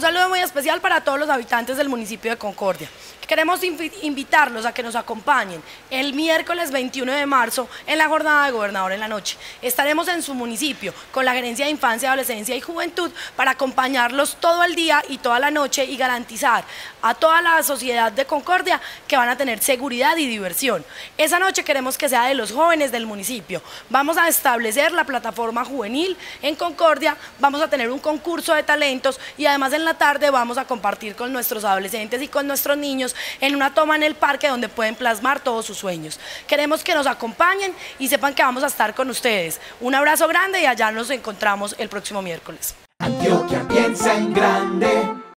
saludo muy especial para todos los habitantes del municipio de Concordia. Queremos invitarlos a que nos acompañen el miércoles 21 de marzo en la jornada de gobernador en la noche. Estaremos en su municipio con la Gerencia de Infancia, Adolescencia y Juventud para acompañarlos todo el día y toda la noche y garantizar a toda la sociedad de Concordia que van a tener seguridad y diversión. Esa noche queremos que sea de los jóvenes del municipio. Vamos a establecer la plataforma juvenil en Concordia, vamos a tener un concurso de talentos y además en la tarde vamos a compartir con nuestros adolescentes y con nuestros niños en una toma en el parque donde pueden plasmar todos sus sueños. Queremos que nos acompañen y sepan que vamos a estar con ustedes. Un abrazo grande y allá nos encontramos el próximo miércoles.